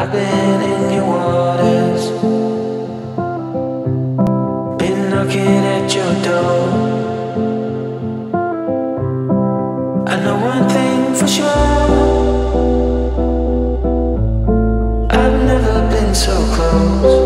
I've been in your waters, been knocking at your door. I know one thing for sure. I've never been so close